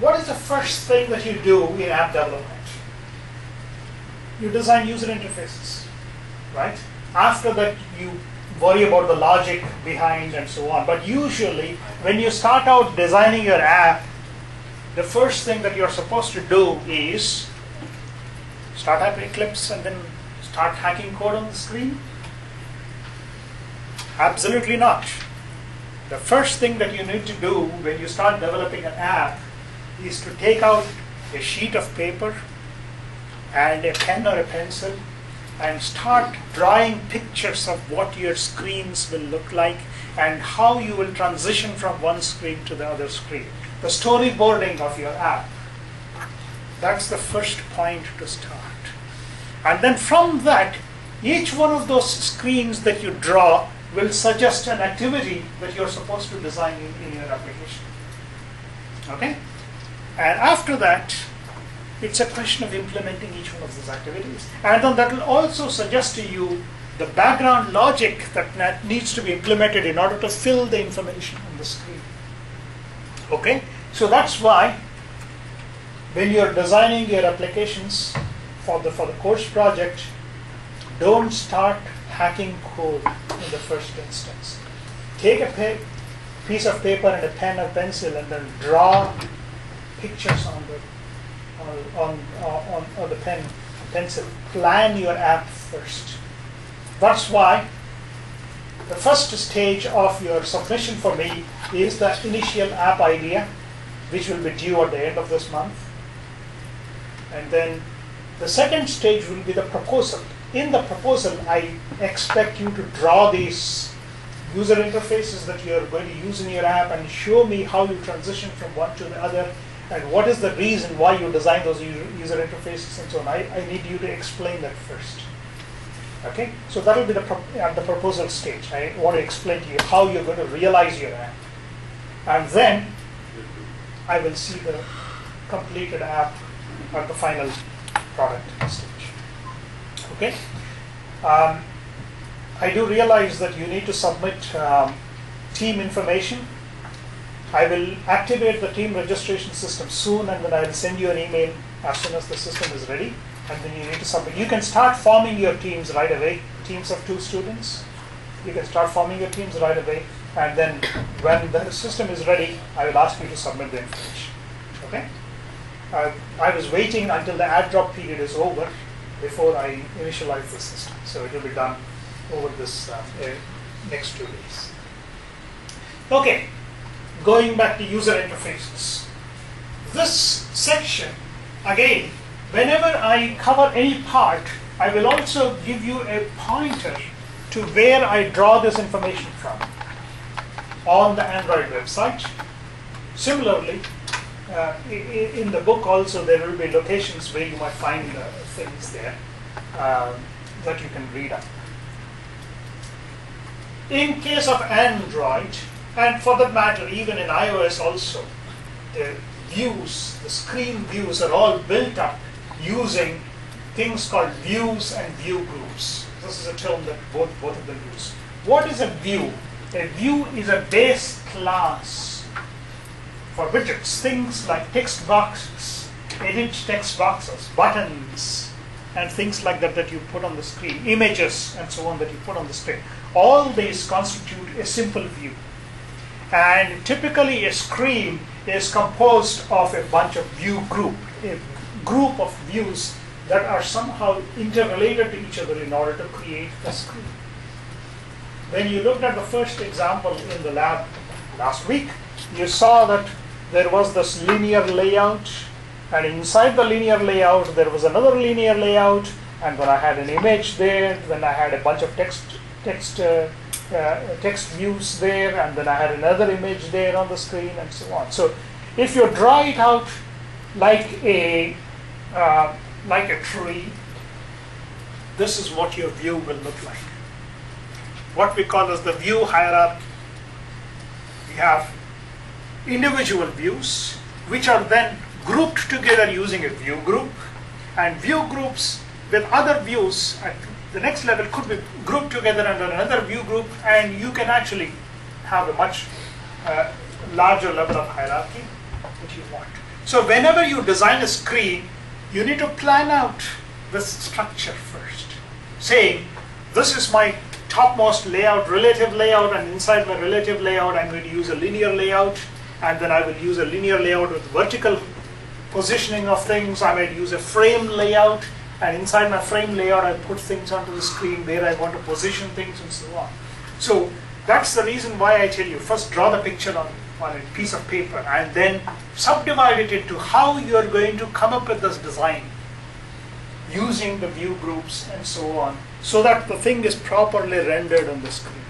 what is the first thing that you do in app development? You design user interfaces, right? After that, you worry about the logic behind and so on. But usually, when you start out designing your app, the first thing that you're supposed to do is start up Eclipse and then start hacking code on the screen? Absolutely not. The first thing that you need to do when you start developing an app is to take out a sheet of paper and a pen or a pencil and start drawing pictures of what your screens will look like and how you will transition from one screen to the other screen. The storyboarding of your app. That's the first point to start. And then from that, each one of those screens that you draw will suggest an activity that you're supposed to design in, in your application. Okay? And after that, it's a question of implementing each one of those activities. And then that will also suggest to you the background logic that needs to be implemented in order to fill the information on the screen. Okay? So that's why when you're designing your applications for the, for the course project, don't start hacking code in the first instance. Take a piece of paper and a pen or pencil and then draw pictures on the on, uh, on, on the pen pencil. Plan your app first. That's why the first stage of your submission for me is the initial app idea, which will be due at the end of this month. And then the second stage will be the proposal. In the proposal, I expect you to draw these user interfaces that you're going to use in your app and show me how you transition from one to the other and what is the reason why you design those user interfaces and so on. I, I need you to explain that first. Okay, so that will be the at the proposal stage. I want to explain to you how you're going to realize your app, and then I will see the completed app at the final product stage. Okay, um, I do realize that you need to submit um, team information I will activate the team registration system soon and then I will send you an email as soon as the system is ready and then you need to submit. You can start forming your teams right away, teams of two students. You can start forming your teams right away and then when the system is ready, I will ask you to submit the information. Okay? Uh, I was waiting until the add drop period is over before I initialize the system. So it will be done over this uh, next two days. Okay, going back to user interfaces. This section, again, whenever I cover any part, I will also give you a pointer to where I draw this information from on the Android website. Similarly, uh, in the book also there will be locations where you might find uh, things there uh, that you can read up. In case of Android, and for that matter, even in iOS also, the views, the screen views are all built up using things called views and view groups. This is a term that both, both of them use. What is a view? A view is a base class for widgets, things like text boxes, edit text boxes, buttons, and things like that that you put on the screen, images and so on that you put on the screen. All these constitute a simple view. And typically a screen is composed of a bunch of view group, a group of views that are somehow interrelated to each other in order to create a screen. When you looked at the first example in the lab last week, you saw that there was this linear layout, and inside the linear layout, there was another linear layout, and then I had an image there, then I had a bunch of text, text uh, uh, text views there, and then I had another image there on the screen, and so on. So if you draw it out like a uh, like a tree, this is what your view will look like. What we call as the view hierarchy. We have individual views, which are then grouped together using a view group, and view groups with other views at the next level could be grouped together under another view group, and you can actually have a much uh, larger level of hierarchy that you want. So whenever you design a screen, you need to plan out this structure first, saying this is my topmost layout, relative layout, and inside my relative layout, I'm going to use a linear layout, and then I will use a linear layout with vertical positioning of things. I might use a frame layout, and inside my frame layout, I put things onto the screen where I want to position things and so on. So that's the reason why I tell you first draw the picture on, on a piece of paper and then subdivide it into how you're going to come up with this design using the view groups and so on so that the thing is properly rendered on the screen.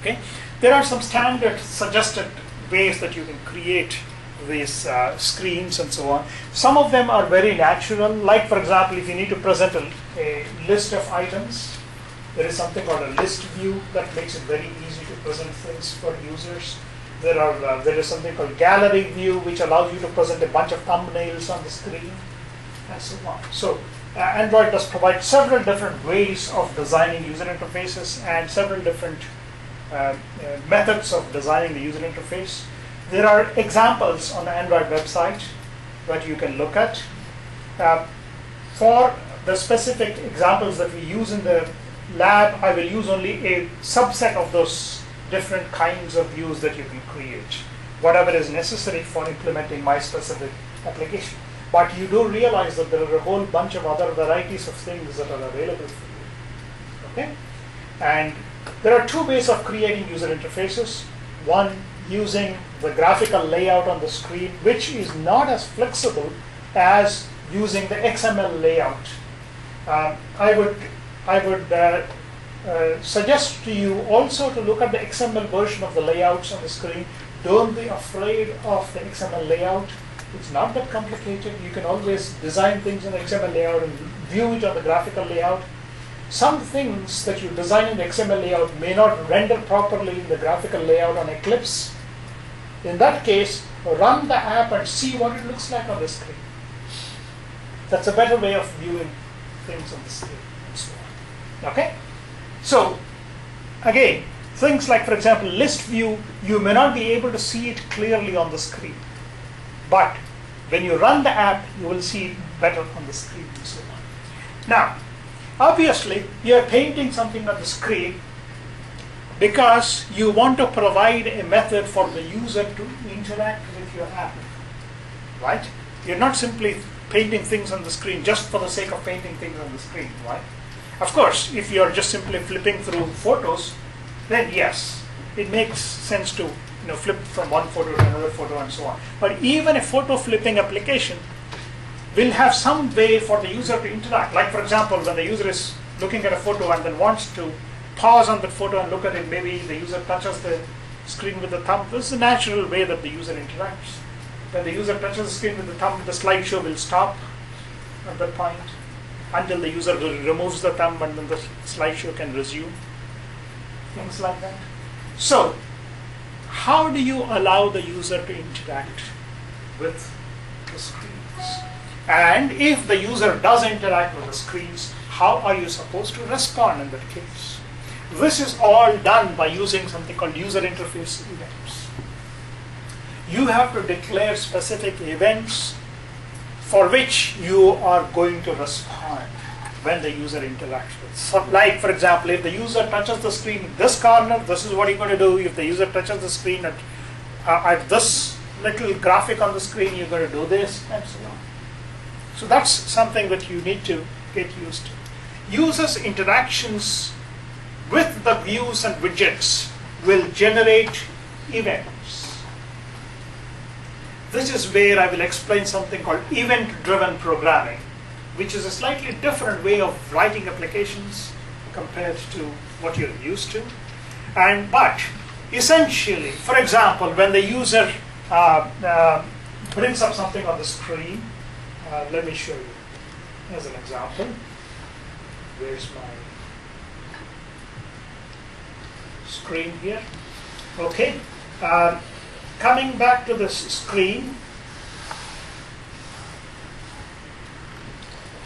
Okay, there are some standard suggested ways that you can create these uh, screens and so on. Some of them are very natural, like for example, if you need to present a, a list of items, there is something called a list view that makes it very easy to present things for users. There are uh, there is something called gallery view, which allows you to present a bunch of thumbnails on the screen, and so on. So uh, Android does provide several different ways of designing user interfaces and several different uh, uh, methods of designing the user interface. There are examples on the Android website that you can look at. Uh, for the specific examples that we use in the lab, I will use only a subset of those different kinds of views that you can create, whatever is necessary for implementing my specific application. But you do realize that there are a whole bunch of other varieties of things that are available for you. Okay? And there are two ways of creating user interfaces. One, using the graphical layout on the screen, which is not as flexible as using the XML layout. Um, I would, I would uh, uh, suggest to you also to look at the XML version of the layouts on the screen. Don't be afraid of the XML layout. It's not that complicated. You can always design things in the XML layout and view it on the graphical layout. Some things that you design in the XML layout may not render properly in the graphical layout on Eclipse. In that case, run the app and see what it looks like on the screen. That's a better way of viewing things on the screen and so on. Okay? So, again, things like, for example, list view, you may not be able to see it clearly on the screen. But when you run the app, you will see it better on the screen and so on. Now, obviously, you're painting something on the screen because you want to provide a method for the user to interact with your app. Right? You're not simply painting things on the screen just for the sake of painting things on the screen, right? Of course, if you're just simply flipping through photos, then yes, it makes sense to you know, flip from one photo to another photo and so on. But even a photo flipping application will have some way for the user to interact. Like for example, when the user is looking at a photo and then wants to pause on the photo and look at it, maybe the user touches the screen with the thumb. This is a natural way that the user interacts. When the user touches the screen with the thumb, the slideshow will stop at that point until the user removes the thumb and then the slideshow can resume. Things like that. So, how do you allow the user to interact with the screens? And if the user does interact with the screens, how are you supposed to respond in that case? This is all done by using something called user interface events. You have to declare specific events for which you are going to respond when the user interacts with. So like for example, if the user touches the screen in this corner, this is what you're going to do. If the user touches the screen at, uh, at this little graphic on the screen, you're going to do this and so on. So that's something that you need to get used to. Users' interactions with the views and widgets will generate events. This is where I will explain something called event-driven programming, which is a slightly different way of writing applications compared to what you're used to. And but essentially, for example, when the user uh, uh, brings up something on the screen, uh, let me show you as an example. Where's my screen here? Okay. Um, coming back to this screen,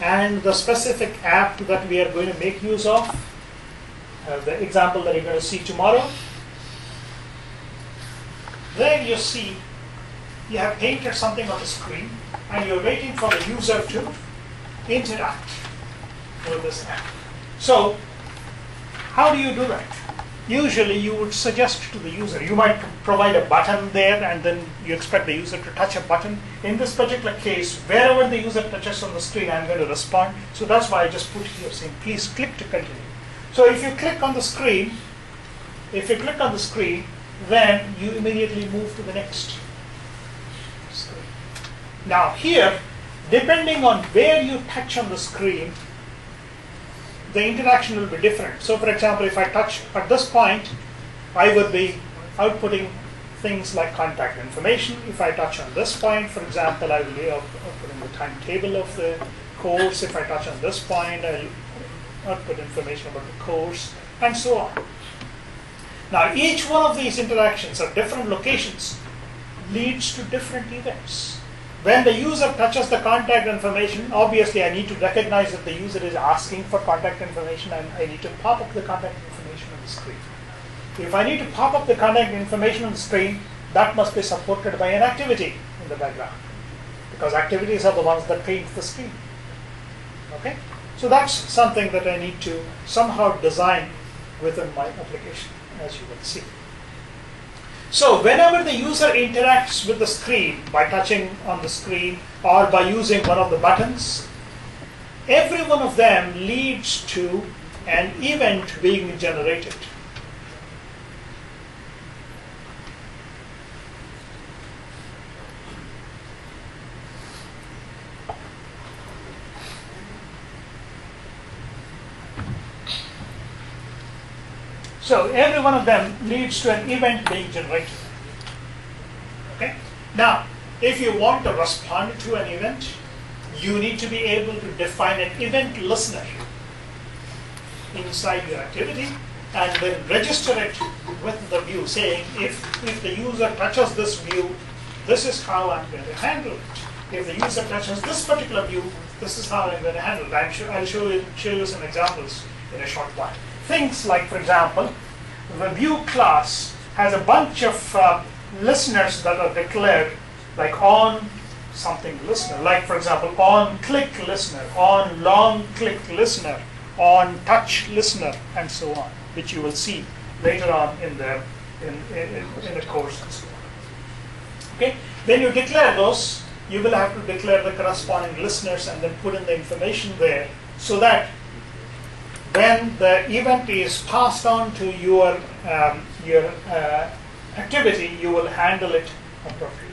and the specific app that we are going to make use of, uh, the example that you're going to see tomorrow. There you see you have painted something on the screen and you're waiting for the user to interact with this app. So, how do you do that? Usually, you would suggest to the user, you might provide a button there and then you expect the user to touch a button. In this particular case, wherever the user touches on the screen, I'm going to respond. So that's why I just put here saying, please click to continue. So if you click on the screen, if you click on the screen, then you immediately move to the next. Now here, depending on where you touch on the screen, the interaction will be different. So for example, if I touch at this point, I would be outputting things like contact information. If I touch on this point, for example, I will be outputting the timetable of the course. If I touch on this point, I'll output information about the course, and so on. Now, each one of these interactions at different locations leads to different events. When the user touches the contact information, obviously I need to recognize that the user is asking for contact information and I need to pop up the contact information on the screen. If I need to pop up the contact information on the screen, that must be supported by an activity in the background because activities are the ones that paint the screen. Okay? So that's something that I need to somehow design within my application, as you will see. So whenever the user interacts with the screen by touching on the screen or by using one of the buttons, every one of them leads to an event being generated. So every one of them leads to an event being generated. Okay? Now, if you want to respond to an event, you need to be able to define an event listener inside your activity and then register it with the view saying if, if the user touches this view, this is how I'm going to handle it. If the user touches this particular view, this is how I'm going to handle it. I'm sure, I'll show show you some examples in a short while. Things like, for example, the view class has a bunch of uh, listeners that are declared like on something listener, like for example, on click listener, on long click listener, on touch listener, and so on, which you will see later on in the in, in, in the course and so on. Okay, when you declare those, you will have to declare the corresponding listeners and then put in the information there so that when the event is passed on to your, um, your uh, activity, you will handle it appropriately.